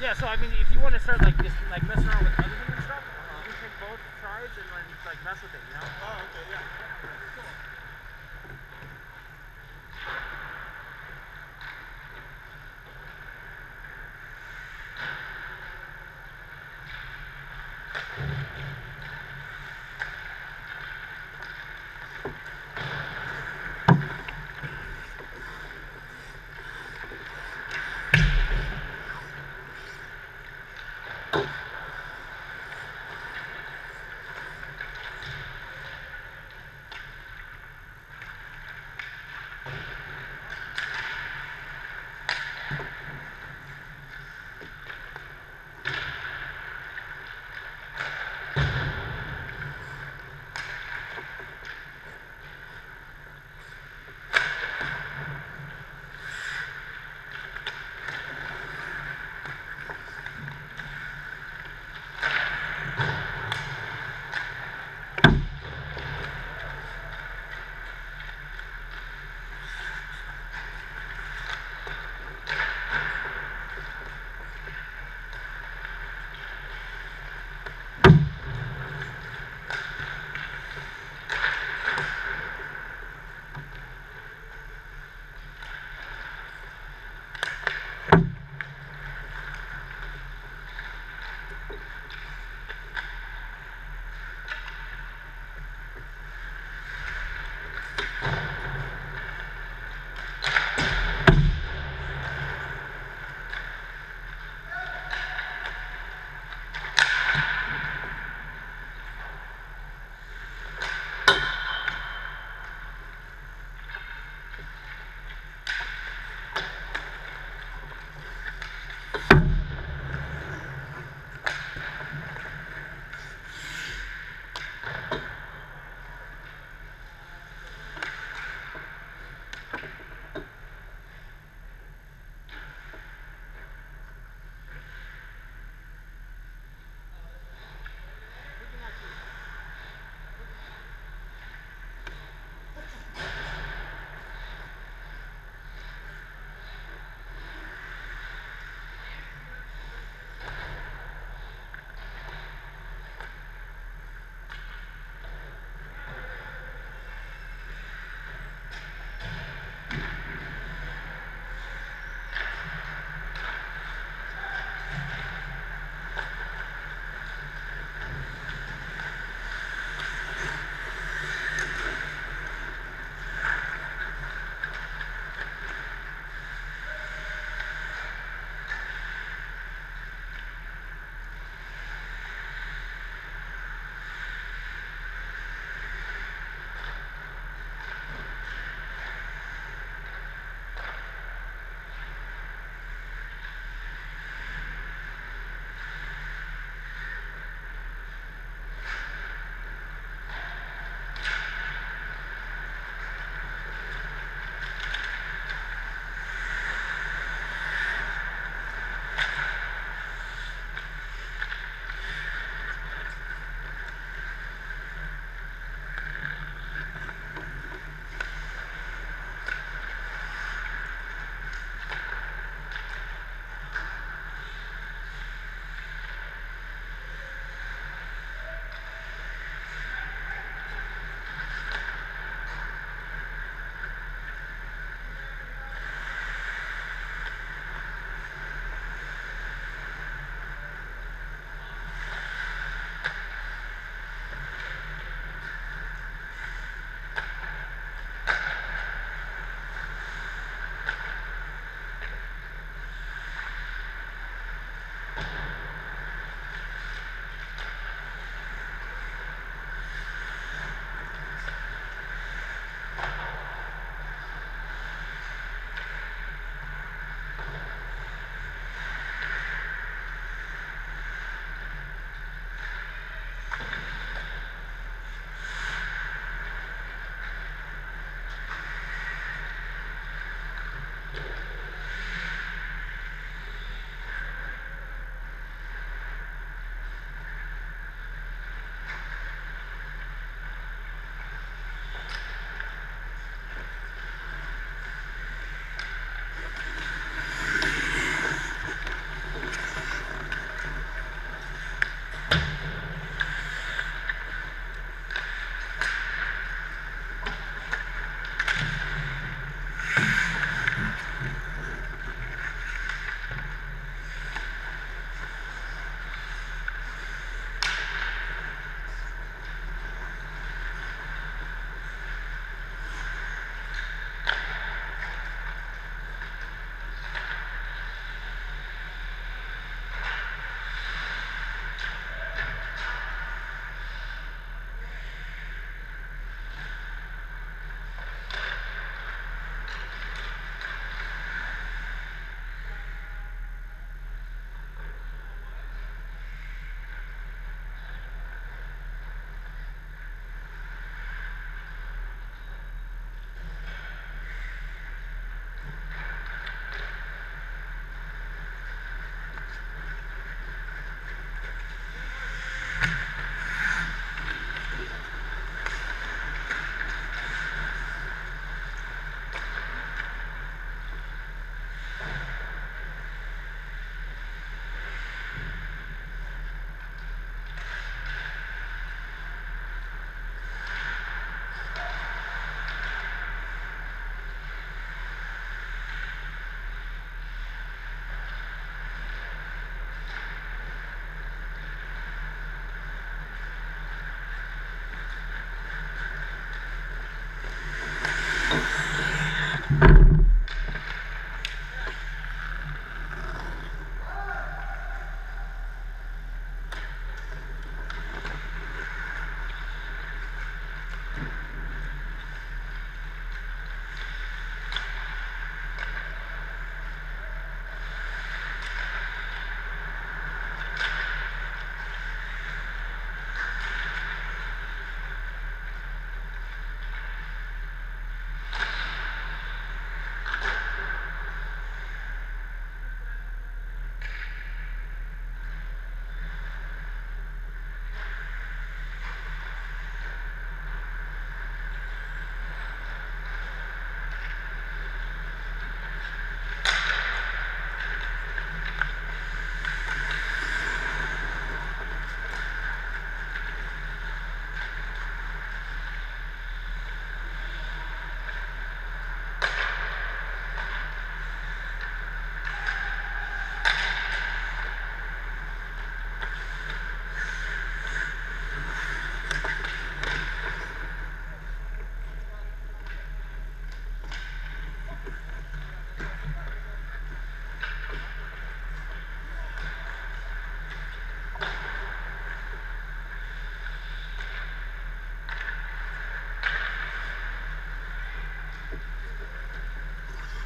Yeah, so I mean, if you want to start like just like messing around with editing and stuff, uh, you can take both sides and like, like mess with it, you know? Oh, okay, yeah.